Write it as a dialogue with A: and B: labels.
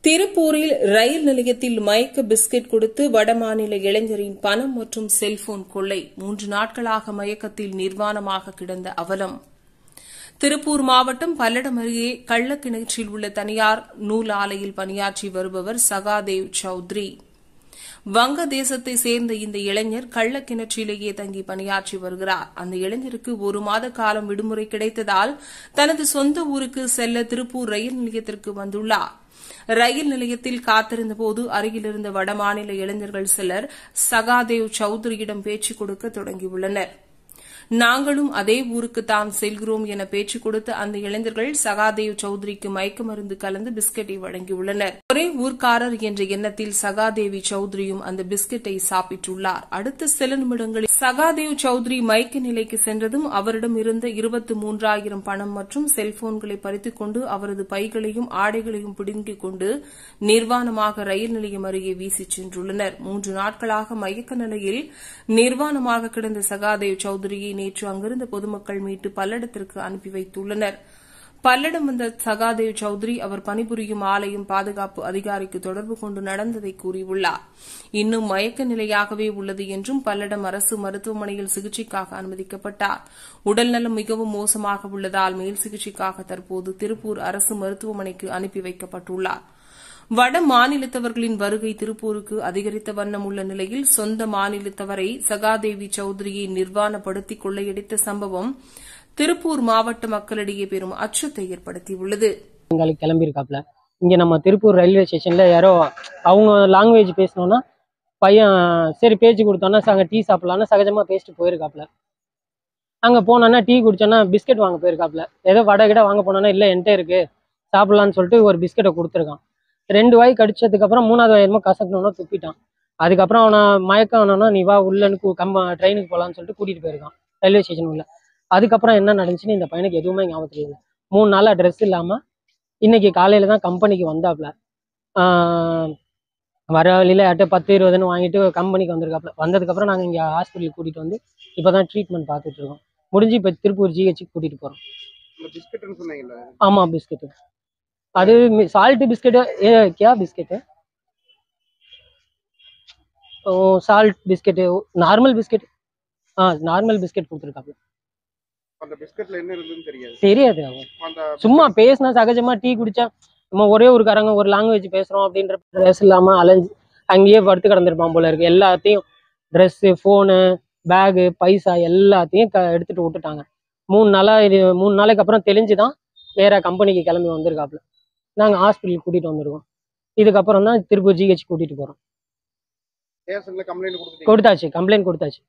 A: திருப்பூரில் ரயில் நிலையத்தில் மயக்க பிஸ்கெட் கொடுத்து வடமாநில இளைஞரின் பணம் மற்றும் செல்போன் கொள்ளை மூன்று நாட்களாக மயக்கத்தில் நிர்வாணமாக கிடந்த அவலம். திருப்பூர் மாவட்டம் பல்லடம் அருகே கள்ளக்கிணற்றில் உள்ள தனியார் நூல் ஆலையில் பணியாற்றி வருபவர் சகாதேவ் சௌத்ரி. வங்கதேசத்தை சேர்ந்த இந்த இளைஞர் கள்ளக்கிணற்றிலேயே தங்கி பணியாற்றி வருகிறார். அந்த இளைஞருக்கு ஒரு மாத காலம் விடுமுறை கிடைத்ததால் தனது சொந்த ஊருக்கு செல்ல திருப்பூர் ரயில் நிலையத்திற்கு வந்துள்ளார். ரயில் நிலையத்தில் காத்திருந்தபோது அருகிலிருந்த வடமாநில இளைஞர்கள் சிலர் சகாதேவ் சௌத்ரியிடம் பேச்சு கொடுக்க தொடங்கியுள்ளனர். நாங்களும் அதே ஊருக்கு தான் செல்கிறோம் என பேச்சு கொடுத்த அந்த இளைஞர்கள் சகாதேவ் சௌத்ரிக்கு மயக்க மருந்து கலந்து பிஸ்கெட்டை வழங்கியுள்ளனர். ஒரே ஊர்க்காரர் என்ற எண்ணத்தில் சகாதேவி சௌத்ரியும் அந்த பிஸ்கெட்டை சாப்பிட்டுள்ளார். அடுத்த சில நிமிடங்களில் சகாதேவ் சௌத்ரி மயக்க நிலைக்கு சென்றதும் அவரிடம் இருந்த இருபத்தி மூன்றாயிரம் பணம் மற்றும் செல்போன்களை பறித்துக் கொண்டு அவரது பைகளையும் ஆடைகளையும் பிடுங்கிக் கொண்டு நிர்வாணமாக ரயில் நிலையம் அருகே வீசிச் சென்றுள்ளனர். மூன்று நாட்களாக மயக்க நிலையில் நிர்வாணமாக கிடந்த சகாதேவ் சௌத்ரியை நேற்று அங்கிருந்த பொதுமக்கள் மீட்டு பல்லடத்திற்கு அனுப்பி வைத்துள்ளனர். பல்லடம் வந்த சகாதேவ் சௌத்ரி அவர் பணிபுரியும் ஆலயம் பாதுகாப்பு அதிகாரிக்கு தொடர்பு கொண்டு நடந்ததை கூறியுள்ளார். இன்னும் மயக்க நிலையாகவே உள்ளது என்றும் பல்லடம் அரசு மருத்துவமனையில் சிகிச்சைக்காக அனுமதிக்கப்பட்டார். உடல்நலம் மிகவும் மோசமாக உள்ளதால் மேல் சிகிச்சைக்காக தற்போது திருப்பூர் அரசு மருத்துவமனைக்கு அனுப்பி வைக்கப்பட்டுள்ளாா் வட மாநிலத்தவர்களின் வருகை திருப்பூருக்கு அதிகரித்த வண்ணம் உள்ள நிலையில் சொந்த மாநிலத்தவரை சகாதேவி சௌத்ரியை நிர்வாணப்படுத்தி கொள்ளையடித்த சம்பவம் திருப்பூர் மாவட்ட மக்களிடையே பெரும் அச்சத்தை ஏற்படுத்தியுள்ளது.
B: எங்களுக்கு கிளம்பியிருக்காப்புல. இங்கே நம்ம திருப்பூர் ரயில்வே ஸ்டேஷனில் யாரோ அவங்க லாங்குவேஜ் பேசணும்னா பையன் சரி பேச்சு கொடுத்தோன்னா அங்கே டீ சாப்பிட்லான்னு சகஜமாக பேசிட்டு போயிருக்காப்புல. அங்கே போனோன்னா டீ குடிச்சோன்னா பிஸ்கெட் வாங்க போயிருக்காப்புல. ஏதோ வடை கிட்ட வாங்க போனோன்னா இல்லை என்கிட்ட இருக்கு சாப்பிட்லான்னு சொல்லிட்டு ஒரு பிஸ்கெட்டை கொடுத்துருக்கான். ரெண்டு வாய் கடிச்சதுக்கப்புறம் மூணாவது வாய் என்னமோ கசக்கணும்னா துப்பிட்டான். அதுக்கப்புறம் அவனை மயக்கம் ஆனோன்னா நீ வா உள்ளன்னு கம்ப ட்ரெயினுக்கு போகலான்னு சொல்லிட்டு கூட்டிகிட்டு போயிருக்கான். ரயில்வே ஸ்டேஷன் உள்ள. அதுக்கப்புறம் என்ன நடந்துச்சுன்னு இந்த பையனுக்கு எதுவுமே ஞாபகத்தில் இல்லை. மூணு நாளாக ட்ரெஸ் இல்லாமல் இன்னைக்கு காலையில் தான் கம்பெனிக்கு வந்தாப்புல வர வழியில் யார்கிட்ட பத்து இருபதுன்னு வாங்கிட்டு கம்பெனிக்கு வந்திருக்காப்புல வந்ததுக்கப்புறம் நாங்கள் இங்கே ஹாஸ்பிட்டலுக்கு கூட்டிகிட்டு வந்து இப்போ தான் ட்ரீட்மெண்ட் பார்த்துட்டு இருக்கோம். முடிஞ்சு இப்போ திருப்பூர் ஜிஹெச்சுக்கு கூட்டிகிட்டு போகிறோம் ஆமாம் பிஸ்கெட்டு. அது சால்ட் பிஸ்கெட்டு ஏ क्या பிஸ்கெட்டு ஓ சால்ட் பிஸ்கெட்டு நார்மல் பிஸ்கெட் ஆ நார்மல் பிஸ்கெட் கொடுத்துருக்காப்புல
C: அந்த பிஸ்கட்ல என்ன இருந்ததுன்னு தெரியாது.
B: தெரியாது சும்மா பேசினா சகஜமா டீ குடிச்சா நம்ம ஒரே ஊருக்காரங்க ஒரு லாங்குவேஜ் பேசுறோம் அப்படின்ற ட்ரெஸ் இல்லாம அலைஞ்சு அங்கேயே படுத்து கிடந்திருப்பான் போல இருக்கு. எல்லாத்தையும் ட்ரெஸ்ஸு ஃபோனு பேகு பைசா எல்லாத்தையும் க எடுத்துட்டு விட்டுட்டாங்க. மூணு நாளா இது மூணு நாளைக்கு அப்புறம் தெளிஞ்சுதான் வேற கம்பெனிக்கு கிளம்பி வந்திருக்காப்புல நாங்க ஹாஸ்பிட்டலுக்கு கூட்டிட்டு வந்திருக்கோம் இதுக்கப்புறம் தான் திருப்பூர் ஜிஹெச் கூட்டிட்டு போறோம்.
C: ஸ்டேஷன்ல கம்ப்ளைண்ட் கொடுத்துட்டீங்க
B: கொடுத்தாச்சு கம்ப்ளைண்ட் கொடுத்தாச்சு.